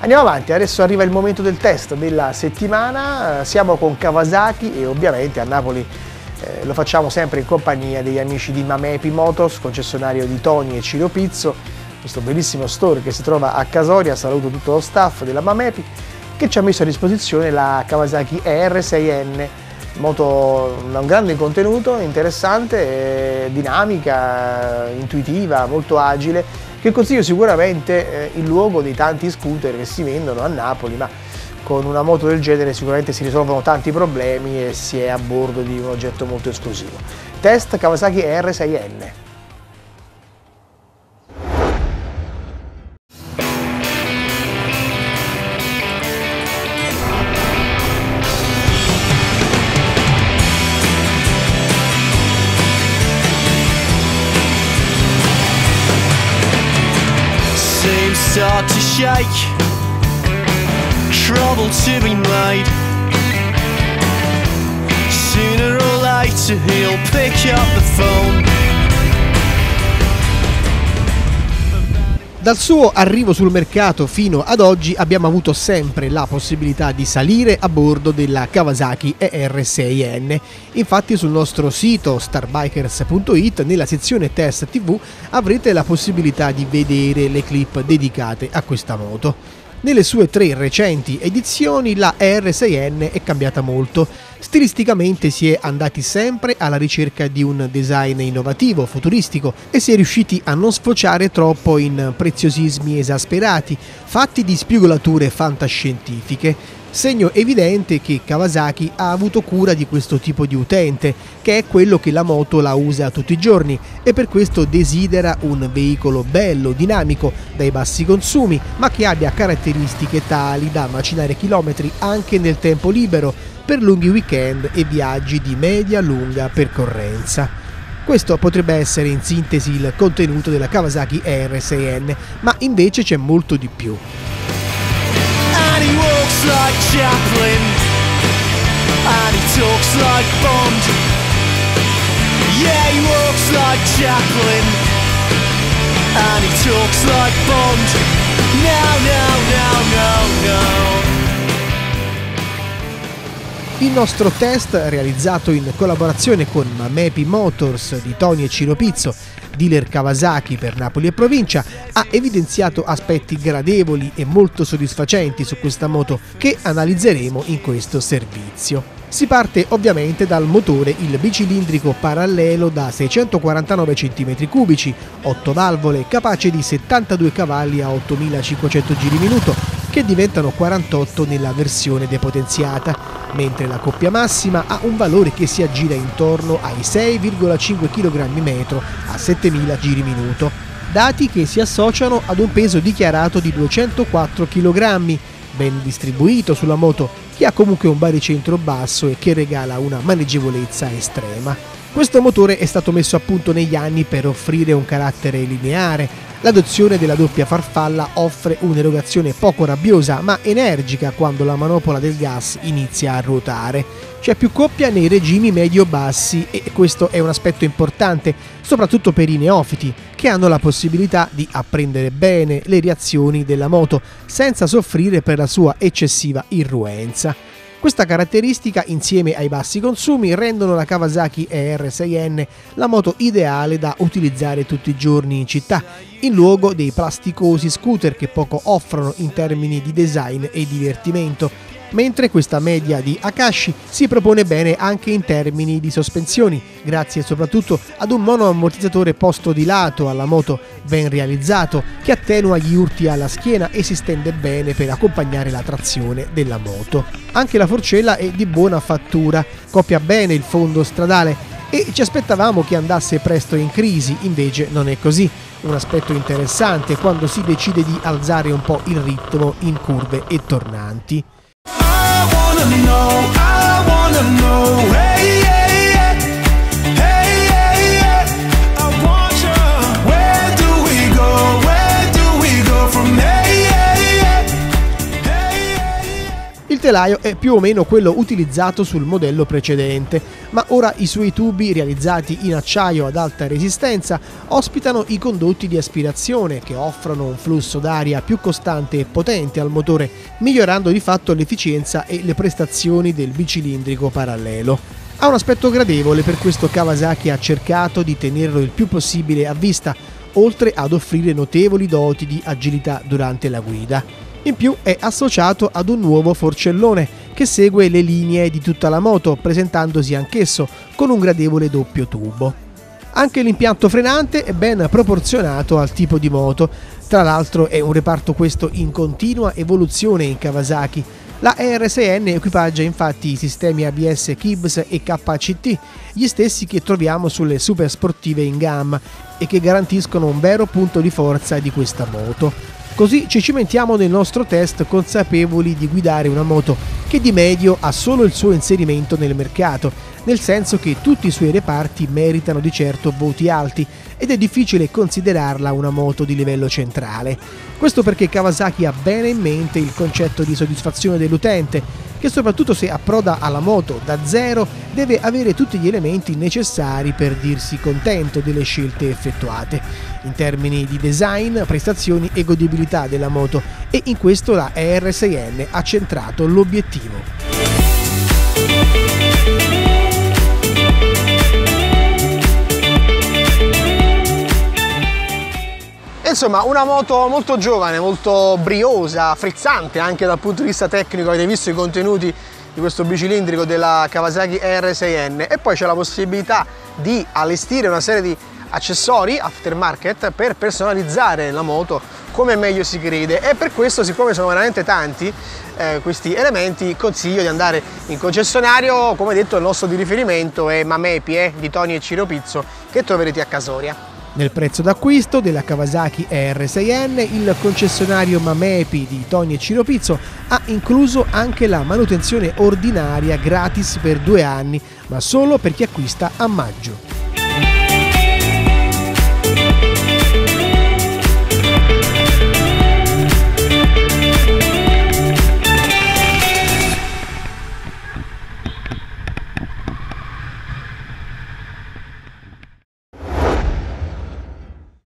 Andiamo avanti, adesso arriva il momento del test della settimana, siamo con Kawasaki e ovviamente a Napoli eh, lo facciamo sempre in compagnia degli amici di Mamepi Motors, concessionario di Tony e Ciro Pizzo, questo bellissimo store che si trova a Casoria, saluto tutto lo staff della Mamepi che ci ha messo a disposizione la Kawasaki ER6N, moto da un grande contenuto, interessante, eh, dinamica, intuitiva, molto agile che consiglio sicuramente eh, in luogo dei tanti scooter che si vendono a Napoli, ma con una moto del genere sicuramente si risolvono tanti problemi e si è a bordo di un oggetto molto esclusivo. Test Kawasaki R6N. Start to shake. Trouble to be made. Sooner or later he'll pick up the phone Dal suo arrivo sul mercato fino ad oggi abbiamo avuto sempre la possibilità di salire a bordo della Kawasaki ER6N. Infatti sul nostro sito starbikers.it nella sezione test TV avrete la possibilità di vedere le clip dedicate a questa moto. Nelle sue tre recenti edizioni la R6N è cambiata molto. Stilisticamente si è andati sempre alla ricerca di un design innovativo, futuristico e si è riusciti a non sfociare troppo in preziosismi esasperati, fatti di spigolature fantascientifiche segno evidente che Kawasaki ha avuto cura di questo tipo di utente, che è quello che la moto la usa tutti i giorni e per questo desidera un veicolo bello, dinamico, dai bassi consumi, ma che abbia caratteristiche tali da macinare chilometri anche nel tempo libero per lunghi weekend e viaggi di media-lunga percorrenza. Questo potrebbe essere in sintesi il contenuto della Kawasaki R6N, ma invece c'è molto di più. Like Chaplin And he talks like Bond. Yeah, he walks like Chaplin And he talks like Bond. No, no, no, no, no Il nostro test, realizzato in collaborazione con Mamepi Motors di Tony e Ciro Pizzo, dealer Kawasaki per Napoli e provincia, ha evidenziato aspetti gradevoli e molto soddisfacenti su questa moto che analizzeremo in questo servizio. Si parte ovviamente dal motore il bicilindrico parallelo da 649 cm3, 8 valvole, capace di 72 cavalli a 8500 giri che diventano 48 nella versione depotenziata, mentre la coppia massima ha un valore che si aggira intorno ai 6,5 kg/m a 7000 giri minuto, dati che si associano ad un peso dichiarato di 204 kg, ben distribuito sulla moto, che ha comunque un baricentro basso e che regala una maneggevolezza estrema. Questo motore è stato messo a punto negli anni per offrire un carattere lineare, L'adozione della doppia farfalla offre un'erogazione poco rabbiosa ma energica quando la manopola del gas inizia a ruotare. C'è più coppia nei regimi medio-bassi e questo è un aspetto importante, soprattutto per i neofiti, che hanno la possibilità di apprendere bene le reazioni della moto senza soffrire per la sua eccessiva irruenza. Questa caratteristica, insieme ai bassi consumi, rendono la Kawasaki ER6N la moto ideale da utilizzare tutti i giorni in città, in luogo dei plasticosi scooter che poco offrono in termini di design e divertimento mentre questa media di Akashi si propone bene anche in termini di sospensioni, grazie soprattutto ad un monoammortizzatore posto di lato alla moto ben realizzato che attenua gli urti alla schiena e si stende bene per accompagnare la trazione della moto. Anche la forcella è di buona fattura, copia bene il fondo stradale e ci aspettavamo che andasse presto in crisi, invece non è così. Un aspetto interessante quando si decide di alzare un po' il ritmo in curve e tornanti. wanna know, I wanna know. Hey. Telaio è più o meno quello utilizzato sul modello precedente, ma ora i suoi tubi realizzati in acciaio ad alta resistenza ospitano i condotti di aspirazione che offrono un flusso d'aria più costante e potente al motore, migliorando di fatto l'efficienza e le prestazioni del bicilindrico parallelo. Ha un aspetto gradevole, per questo Kawasaki ha cercato di tenerlo il più possibile a vista, oltre ad offrire notevoli doti di agilità durante la guida. In più è associato ad un nuovo forcellone che segue le linee di tutta la moto, presentandosi anch'esso con un gradevole doppio tubo. Anche l'impianto frenante è ben proporzionato al tipo di moto, tra l'altro è un reparto questo in continua evoluzione in Kawasaki. La R6N equipaggia infatti i sistemi ABS Kibs e KCT, gli stessi che troviamo sulle super sportive in gamma e che garantiscono un vero punto di forza di questa moto. Così ci cimentiamo nel nostro test consapevoli di guidare una moto che di medio ha solo il suo inserimento nel mercato, nel senso che tutti i suoi reparti meritano di certo voti alti ed è difficile considerarla una moto di livello centrale. Questo perché Kawasaki ha bene in mente il concetto di soddisfazione dell'utente che soprattutto se approda alla moto da zero deve avere tutti gli elementi necessari per dirsi contento delle scelte effettuate, in termini di design, prestazioni e godibilità della moto. E in questo la ER6N ha centrato l'obiettivo. Insomma, una moto molto giovane, molto briosa, frizzante anche dal punto di vista tecnico, avete visto i contenuti di questo bicilindrico della Kawasaki R6N? E poi c'è la possibilità di allestire una serie di accessori aftermarket per personalizzare la moto come meglio si crede e per questo siccome sono veramente tanti eh, questi elementi consiglio di andare in concessionario come detto il nostro di riferimento è Mamepi eh, di Tony e Ciro Pizzo che troverete a Casoria. Nel prezzo d'acquisto della Kawasaki R6N il concessionario Mamepi di Tony e Ciro Pizzo ha incluso anche la manutenzione ordinaria gratis per due anni, ma solo per chi acquista a maggio.